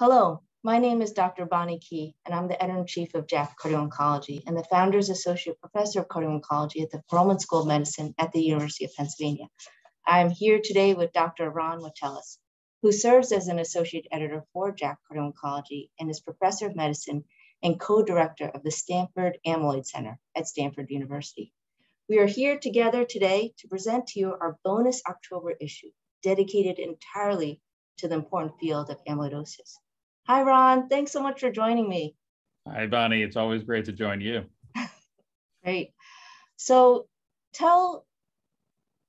Hello, my name is Dr. Bonnie Ky, and I'm the editor-in-chief of JACC Cardio-Oncology and the Founders Associate Professor of Cardio-Oncology at the Perelman School of Medicine at the University of Pennsylvania. I'm here today with Dr. Ron Witteles, who serves as an associate editor for JACC Cardio-Oncology and is professor of medicine and co-director of the Stanford Amyloid Center at Stanford University. We are here together today to present to you our bonus October issue, dedicated entirely to the important field of amyloidosis. Hi, Ron. Thanks so much for joining me. Hi, Bonnie. It's always great to join you. Great. So tell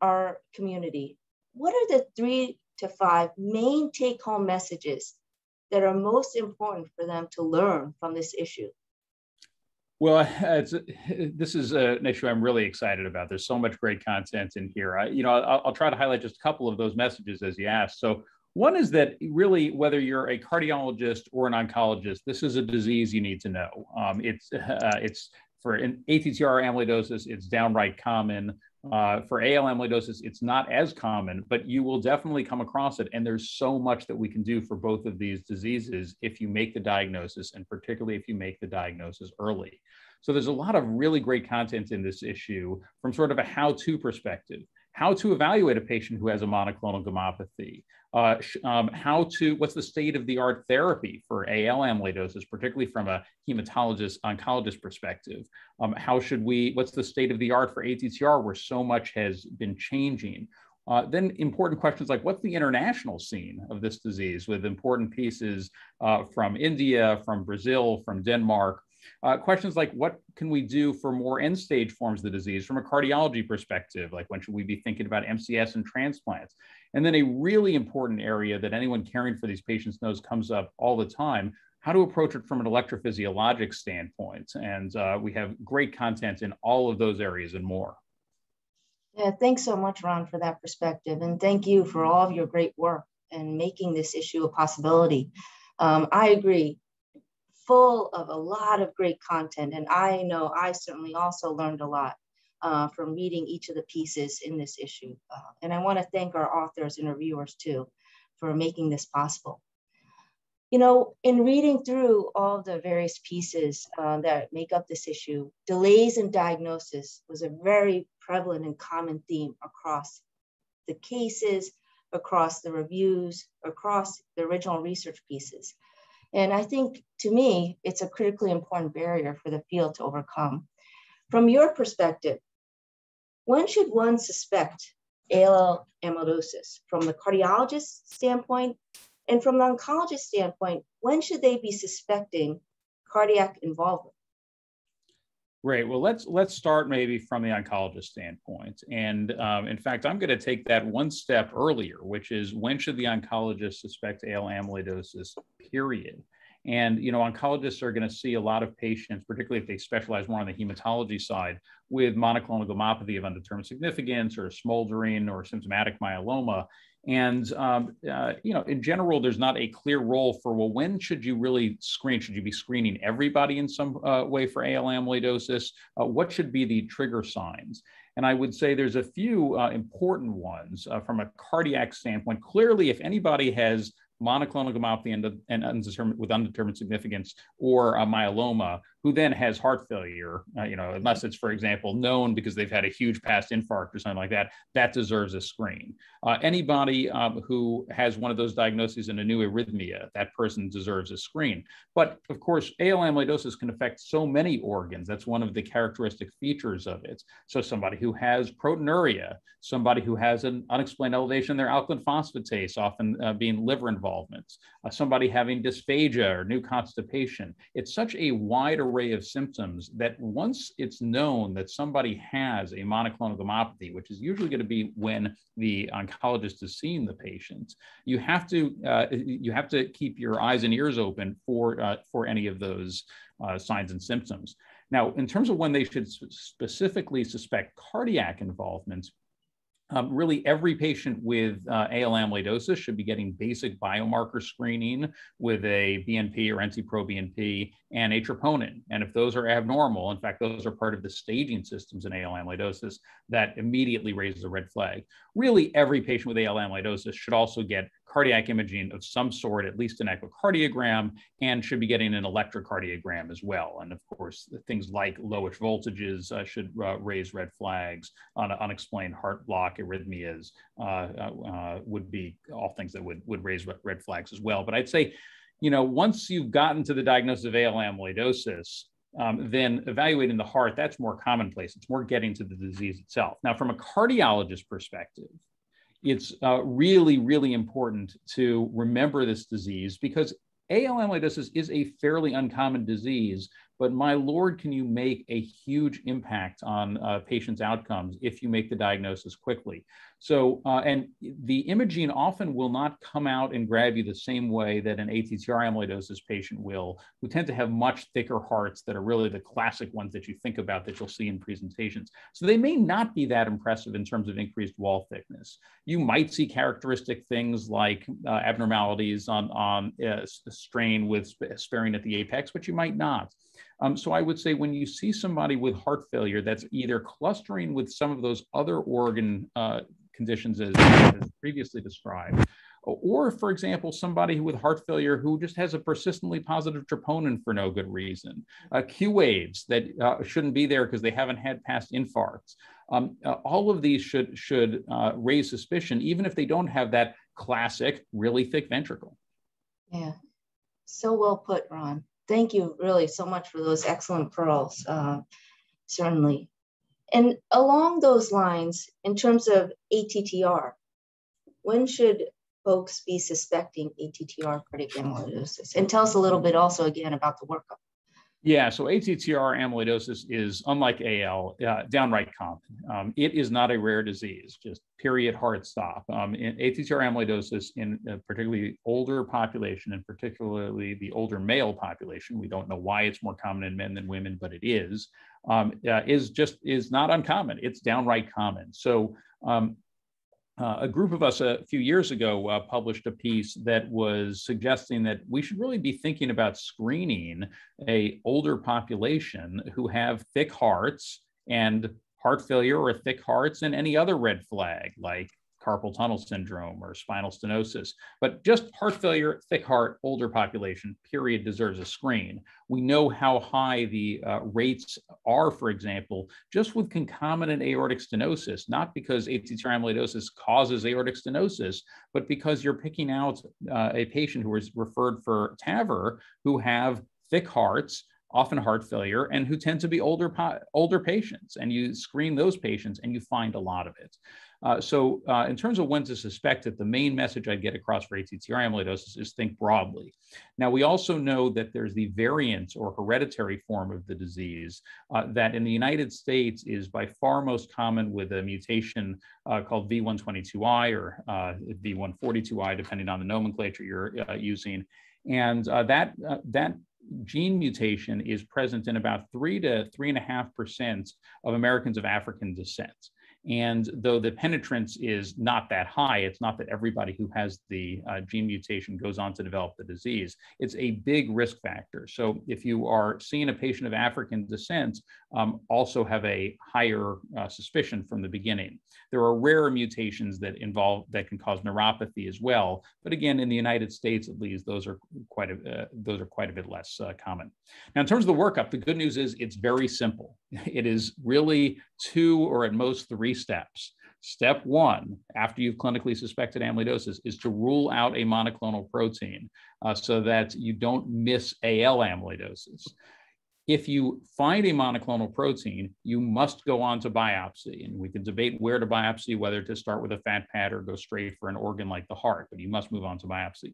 our community, what are the three to five main take home messages that are most important for them to learn from this issue? Well, this is an issue I'm really excited about. There's so much great content in here. I, you know, I'll, I'll, try to highlight just a couple of those messages as you asked. So one is that really, whether you're a cardiologist or an oncologist, this is a disease you need to know. Um, it's uh, it's for an ATTR amyloidosis, it's downright common. Uh, for AL amyloidosis, it's not as common, but you will definitely come across it. And there's so much that we can do for both of these diseases if you make the diagnosis, and particularly if you make the diagnosis early. So there's a lot of really great content in this issue from sort of a how to perspective how to evaluate a patient who has a monoclonal gammopathy, uh, um, how to, what's the state of the art therapy for AL amyloidosis, particularly from a hematologist, oncologist perspective. Um, how should we, what's the state of the art for ATTR where so much has been changing? Uh, then important questions like what's the international scene of this disease with important pieces uh, from India, from Brazil, from Denmark, uh, questions like what can we do for more end stage forms of the disease from a cardiology perspective? Like when should we be thinking about MCS and transplants? And then a really important area that anyone caring for these patients knows comes up all the time, how to approach it from an electrophysiologic standpoint. And uh, we have great content in all of those areas and more. Yeah, thanks so much, Ron, for that perspective. And thank you for all of your great work and making this issue a possibility. Um, I agree full of a lot of great content. And I know I certainly also learned a lot uh, from reading each of the pieces in this issue. Uh, and I want to thank our authors and reviewers too for making this possible. You know, in reading through all the various pieces uh, that make up this issue, delays in diagnosis was a very prevalent and common theme across the cases, across the reviews, across the original research pieces. And I think to me, it's a critically important barrier for the field to overcome. From your perspective, when should one suspect AL amyloidosis? From the cardiologist standpoint and from the oncologist standpoint, when should they be suspecting cardiac involvement? Great. Well, let's let's start maybe from the oncologist standpoint. And um, in fact, I'm going to take that one step earlier, which is when should the oncologist suspect AL amyloidosis? Period. And you know, oncologists are going to see a lot of patients, particularly if they specialize more on the hematology side, with monoclonal gammopathy of undetermined significance or smoldering or symptomatic myeloma. And um, uh, you know, in general, there's not a clear role for well, when should you really screen? Should you be screening everybody in some uh, way for AL amyloidosis? Uh, what should be the trigger signs? And I would say there's a few uh, important ones uh, from a cardiac standpoint. Clearly, if anybody has monoclonal gammopathy and, and undetermined, with undetermined significance or a myeloma who then has heart failure, uh, you know, unless it's, for example, known because they've had a huge past infarct or something like that, that deserves a screen. Uh, anybody um, who has one of those diagnoses and a new arrhythmia, that person deserves a screen. But of course, AL amyloidosis can affect so many organs. That's one of the characteristic features of it. So somebody who has proteinuria, somebody who has an unexplained elevation in their alkaline phosphatase, often uh, being liver involvements, uh, somebody having dysphagia or new constipation. It's such a wide array of symptoms that once it's known that somebody has a monoclonal gammopathy, which is usually going to be when the oncologist is seeing the patient, you have to uh, you have to keep your eyes and ears open for uh, for any of those uh, signs and symptoms. Now, in terms of when they should specifically suspect cardiac involvement, um, really, every patient with uh, AL amyloidosis should be getting basic biomarker screening with a BNP or NT-proBNP and a troponin. And if those are abnormal, in fact, those are part of the staging systems in AL amyloidosis, that immediately raises a red flag. Really, every patient with AL amyloidosis should also get cardiac imaging of some sort, at least an echocardiogram, and should be getting an electrocardiogram as well. And of course, things like lowish voltages uh, should uh, raise red flags. On unexplained heart block, arrhythmias uh, uh, would be all things that would, would raise red flags as well. But I'd say, you know, once you've gotten to the diagnosis of AL amyloidosis, um, then evaluating the heart, that's more commonplace. It's more getting to the disease itself. Now, from a cardiologist perspective, it's uh, really, really important to remember this disease because AL amyloidosis is a fairly uncommon disease, but my lord, can you make a huge impact on uh, patients' outcomes if you make the diagnosis quickly? So, uh, and the imaging often will not come out and grab you the same way that an ATTR amyloidosis patient will, who tend to have much thicker hearts that are really the classic ones that you think about that you'll see in presentations. So they may not be that impressive in terms of increased wall thickness. You might see characteristic things like uh, abnormalities on, on uh, strain with sparing at the apex, but you might not. Um, so I would say when you see somebody with heart failure that's either clustering with some of those other organ uh, conditions as, as previously described. Or, for example, somebody with heart failure who just has a persistently positive troponin for no good reason. Uh, Q waves that uh, shouldn't be there because they haven't had past infarcts. Um, uh, all of these should, should uh, raise suspicion, even if they don't have that classic, really thick ventricle. Yeah, so well put, Ron. Thank you really so much for those excellent pearls, uh, certainly. And along those lines, in terms of ATTR, when should folks be suspecting ATTR cardiac amyloidosis? And tell us a little bit also again about the workup. Yeah, so ATTR amyloidosis is unlike AL, uh, downright common. Um, it is not a rare disease, just period, hard stop. Um, in ATTR amyloidosis in a particularly older population, and particularly the older male population, we don't know why it's more common in men than women, but it is, um, uh, is just is not uncommon. It's downright common. So um, uh, a group of us a few years ago uh, published a piece that was suggesting that we should really be thinking about screening a older population who have thick hearts and heart failure or thick hearts and any other red flag like carpal tunnel syndrome or spinal stenosis. But just heart failure, thick heart, older population, period, deserves a screen. We know how high the uh, rates are, for example, just with concomitant aortic stenosis, not because ATTR amyloidosis causes aortic stenosis, but because you're picking out uh, a patient who is referred for TAVR who have thick hearts, often heart failure, and who tend to be older, older patients. And you screen those patients and you find a lot of it. Uh, so uh, in terms of when to suspect it, the main message I'd get across for ATTR amyloidosis is think broadly. Now, we also know that there's the variant or hereditary form of the disease uh, that in the United States is by far most common with a mutation uh, called V122I or uh, V142I, depending on the nomenclature you're using. And that, that gene mutation is present in about three to three and a half percent of Americans of African descent. And though the penetrance is not that high, it's not that everybody who has the uh, gene mutation goes on to develop the disease. It's a big risk factor. So if you are seeing a patient of African descent, um, also have a higher uh, suspicion from the beginning. There are rare mutations that involve that can cause neuropathy as well, but again, in the United States at least, those are quite a uh, those are quite a bit less uh, common. Now, in terms of the workup, the good news is it's very simple. It is really two or at most three steps. Step one, after you've clinically suspected amyloidosis, is to rule out a monoclonal protein uh, so that you don't miss AL amyloidosis. If you find a monoclonal protein, you must go on to biopsy. And we can debate where to biopsy, whether to start with a fat pad or go straight for an organ like the heart, but you must move on to biopsy.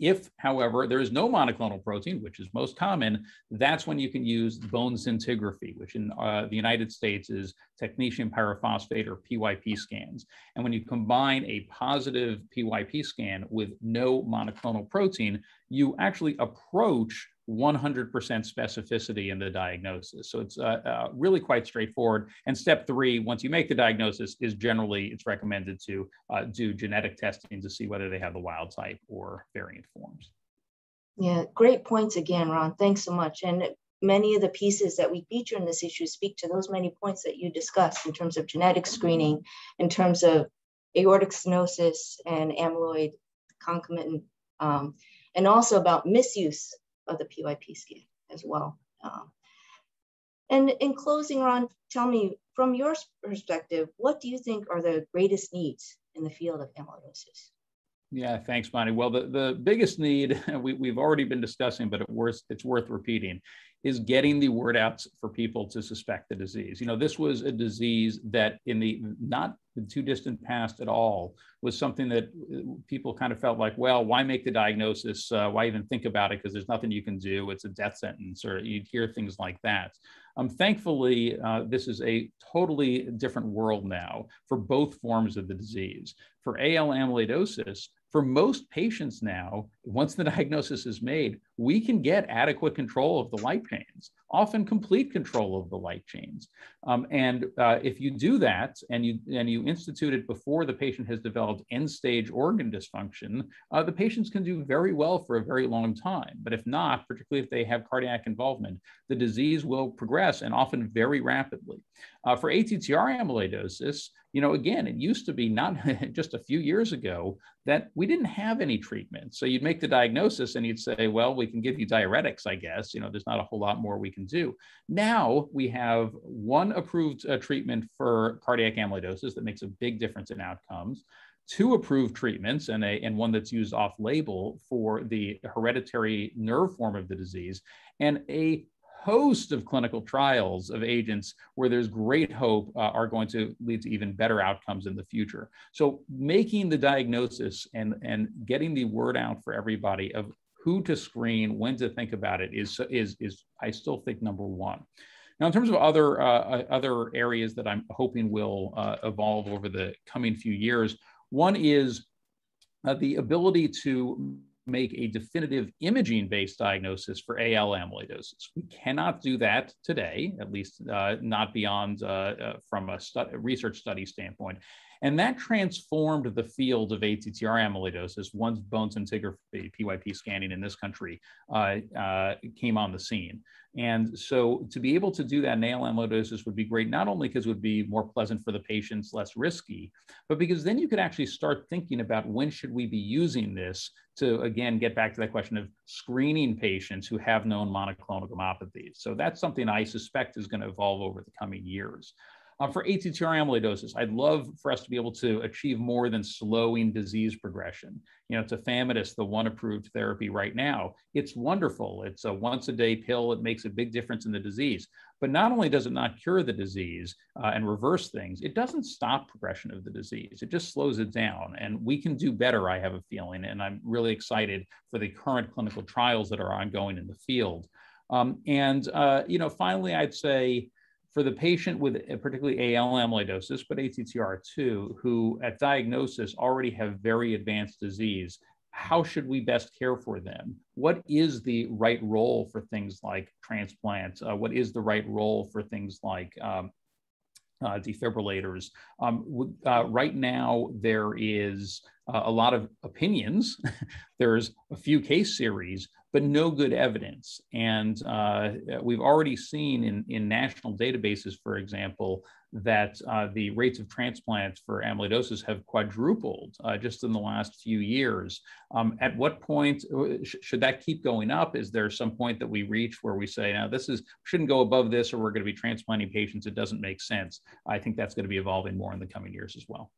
If, however, there is no monoclonal protein, which is most common, that's when you can use bone scintigraphy, which in uh, the United States is technetium pyrophosphate or PYP scans. And when you combine a positive PYP scan with no monoclonal protein, you actually approach 100% specificity in the diagnosis. So it's uh, uh, really quite straightforward. And step three, once you make the diagnosis, is generally it's recommended to uh, do genetic testing to see whether they have the wild type or variant forms. Yeah, great points again, Ron. Thanks so much. And many of the pieces that we feature in this issue speak to those many points that you discussed in terms of genetic screening, in terms of aortic stenosis and amyloid concomitant, um, and also about misuse of the PYP scan as well. Um, and in closing, Ron, tell me from your perspective, what do you think are the greatest needs in the field of amyloidosis? Yeah, thanks, Bonnie. Well, the, the biggest need we, we've already been discussing, but it worth, it's worth repeating, is getting the word out for people to suspect the disease. You know, this was a disease that in the not too distant past at all was something that uh, people kind of felt like, well, why make the diagnosis? Uh, why even think about it? Because there's nothing you can do. It's a death sentence, or you'd hear things like that. Um, thankfully, uh, this is a totally different world now for both forms of the disease. For AL amyloidosis, for most patients now, once the diagnosis is made, we can get adequate control of the light chains, often complete control of the light chains. Um, and uh, if you do that and you, and you institute it before the patient has developed end stage organ dysfunction, uh, the patients can do very well for a very long time. But if not, particularly if they have cardiac involvement, the disease will progress and often very rapidly. Uh, for ATTR amyloidosis, you know, again, it used to be not just a few years ago that we didn't have any treatment. So you'd make the diagnosis and you'd say, well, we can give you diuretics, I guess. You know, there's not a whole lot more we can do. Now we have one approved uh, treatment for cardiac amyloidosis that makes a big difference in outcomes two approved treatments and, a, and one that's used off label for the hereditary nerve form of the disease, and a host of clinical trials of agents where there's great hope uh, are going to lead to even better outcomes in the future. So making the diagnosis and, and getting the word out for everybody of who to screen, when to think about it is, is, is I still think number one. Now, in terms of other, uh, uh other areas that I'm hoping will uh, evolve over the coming few years, one is uh, the ability to make a definitive imaging based diagnosis for AL amyloidosis. We cannot do that today, at least uh, not beyond uh, uh, from a, research study standpoint. And that transformed the field of ATTR amyloidosis once bone scintigraphy, PYP scanning in this country, uh, uh, came on the scene. And so to be able to do that in AL amyloidosis would be great, not only because it would be more pleasant for the patients, less risky, but because then you could actually start thinking about when should we be using this to, again, get back to that question of screening patients who have known monoclonal gammopathies. So that's something I suspect is going to evolve over the coming years. Um, for ATTR amyloidosis, I'd love for us to be able to achieve more than slowing disease progression. You know, tafamidis, the one approved therapy right now, it's wonderful. It's a once a day pill. It makes a big difference in the disease. But not only does it not cure the disease uh, and reverse things, it doesn't stop progression of the disease. It just slows it down. And we can do better, I have a feeling. And I'm really excited for the current clinical trials that are ongoing in the field. Um, and, uh, you know, finally, I'd say, for the patient with particularly AL amyloidosis, but ATTR too, who at diagnosis already have very advanced disease, how should we best care for them? What is the right role for things like transplants? Uh, what is the right role for things like um, uh, defibrillators? Um, uh, right now, there is uh, a lot of opinions. There's a few case series, but no good evidence. And uh, we've already seen in, in national databases, for example, that uh, the rates of transplants for amyloidosis have quadrupled uh, just in the last few years. Um, at what point uh, sh should that keep going up? Is there some point that we reach where we say, now this is shouldn't go above this, or we're going to be transplanting patients? It doesn't make sense. I think that's going to be evolving more in the coming years as well.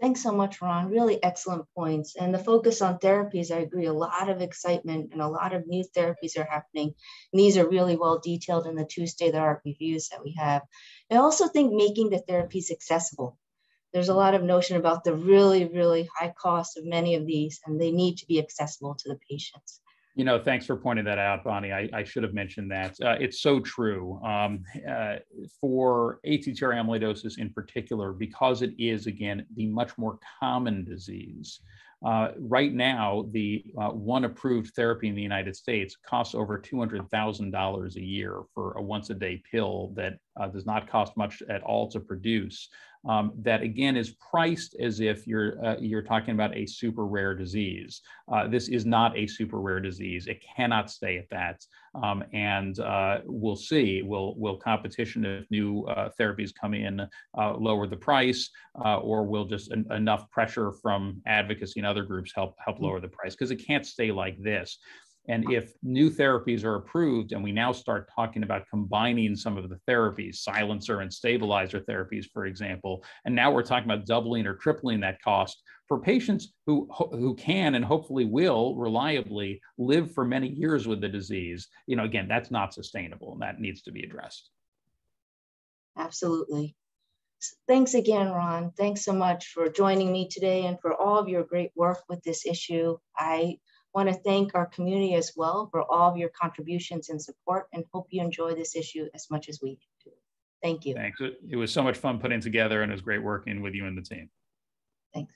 Thanks so much, Ron. Really excellent points. And the focus on therapies, I agree, a lot of excitement and a lot of new therapies are happening. And these are really well detailed in the of the art reviews that we have. I also think making the therapies accessible. There's a lot of notion about the really, really high cost of many of these, and they need to be accessible to the patients. You know, thanks for pointing that out, Bonnie. I, I should have mentioned that. Uh, it's so true. Um, uh, for ATTR amyloidosis in particular, because it is, again, the much more common disease, uh, right now, the uh, one approved therapy in the United States costs over $200,000 a year for a once a day pill that uh, does not cost much at all to produce. Um, that again is priced as if you're uh, you're talking about a super rare disease. Uh, this is not a super rare disease. It cannot stay at that. Um, and uh, we'll see. Will will competition if new uh, therapies come in uh, lower the price, uh, or will just en enough pressure from advocacy and other groups help help mm. lower the price? Because it can't stay like this. And if new therapies are approved and we now start talking about combining some of the therapies, silencer and stabilizer therapies, for example, and now we're talking about doubling or tripling that cost for patients who, who can and hopefully will reliably live for many years with the disease, you know, again, that's not sustainable and that needs to be addressed. Absolutely. Thanks again, Ron. Thanks so much for joining me today and for all of your great work with this issue. I want to thank our community as well for all of your contributions and support and hope you enjoy this issue as much as we do. Thank you. Thanks. It was so much fun putting together and it was great working with you and the team. Thanks.